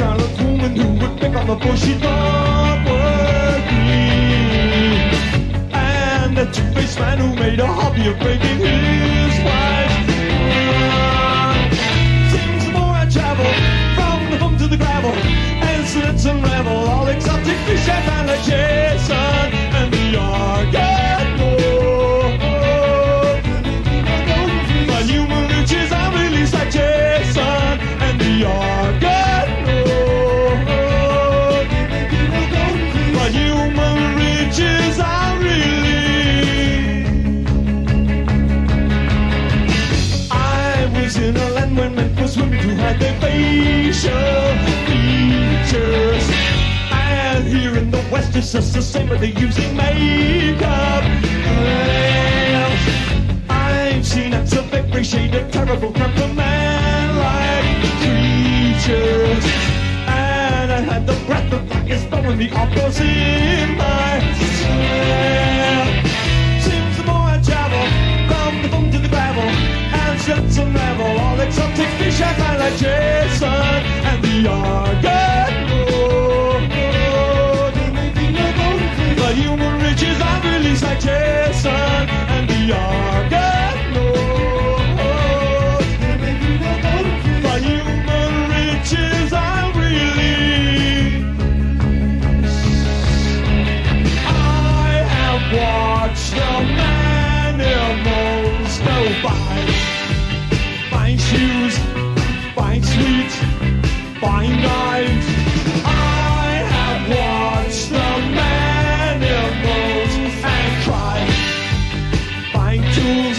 The scarlet woman who would pick on the bush she thought would be. And the two-faced man who made a hobby of breaking his wife's heart. Seems the more I travel from the bum to the gravel, and slits and revel, same, but they're using makeup. Well, I've seen acts of every shade of terrible man-like creatures. And I had the breath of blackest stone when the opals in my cell. Seems the more I travel, from the boom to the gravel, and sets unravel all exotic fish I find like Jason go. Fine shoes, fine sweets, fine knives. I have watched the animals and cry. Fine tools,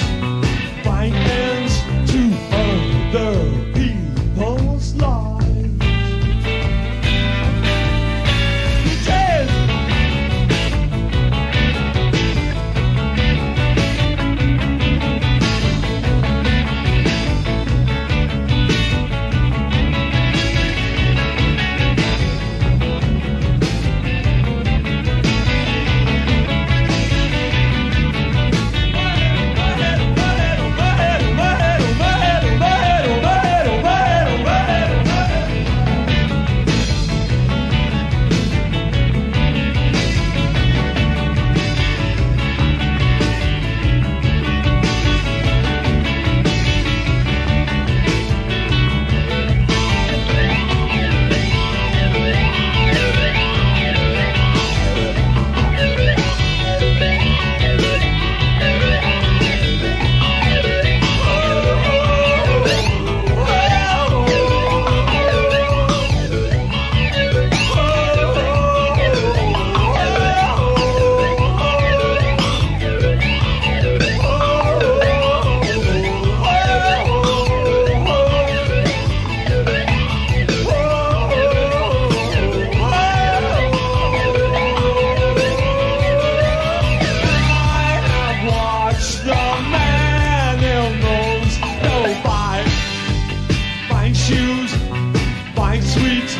sweets,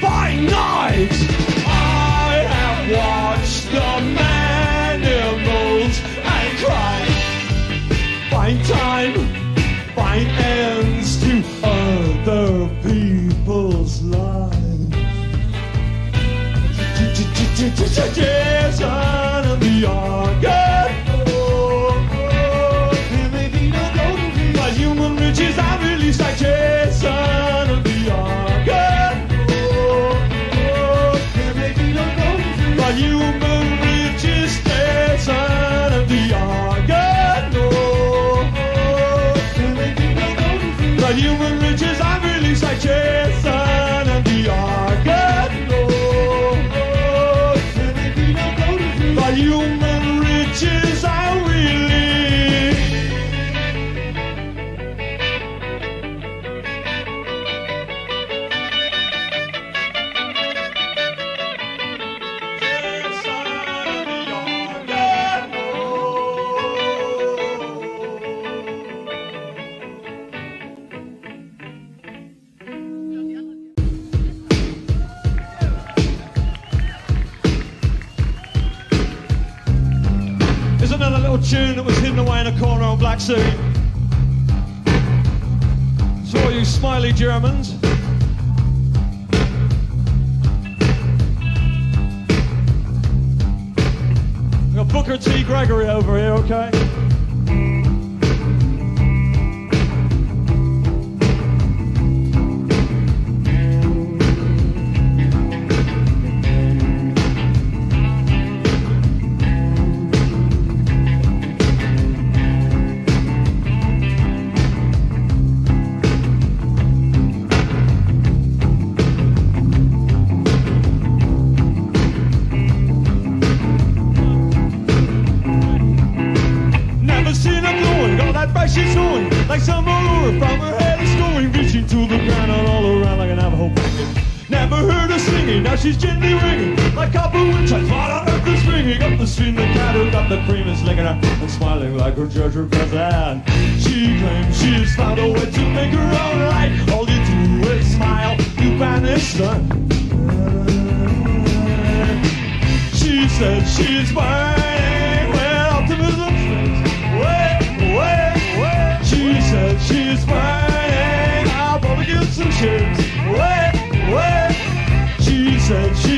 fine knives. I have watched the animals and cry. Find time, find ends to other people's lives. Jason The human old tune that was hidden away in a corner on Black Sea. So all you smiley Germans. We got Booker T. Gregory over here, okay? Like some allure from her head is going Reaching to the ground and all around like an Navajo painting Never heard her singing, now she's gently ringing. Like copper wind chimes, what on earth is ringing Up the stream, the cat who got the cream is licking her And smiling like her judge her cousin She claims she's found a way to make her own light All you do is smile, you banish the she said she's burning she's burning. I'll probably give some shakes. Wait, wait. She said she's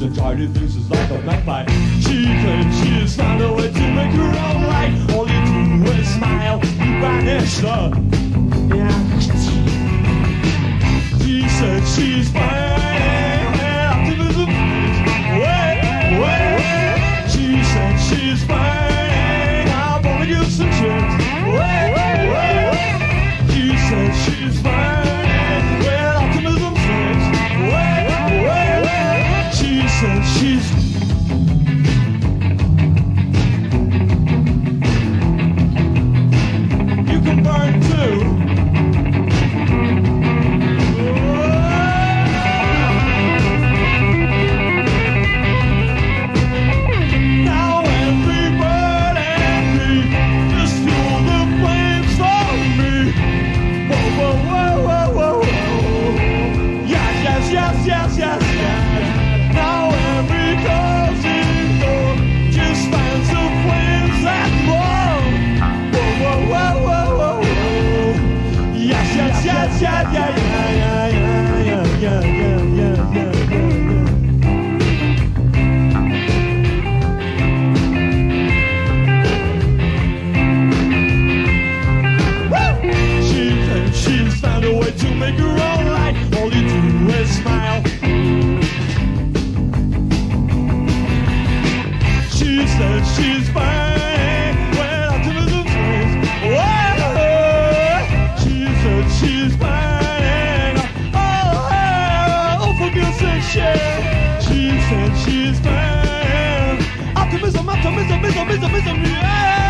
with sweets tiny things is like a bite. She claims she has found a way to make her own light. All you do is smile, you banish the she said she's make her. All you do is smile. She said she's. Whoa! She said she's burning. Oh. She said she's burning. Optimism, optimism, optimism, optimism, yeah.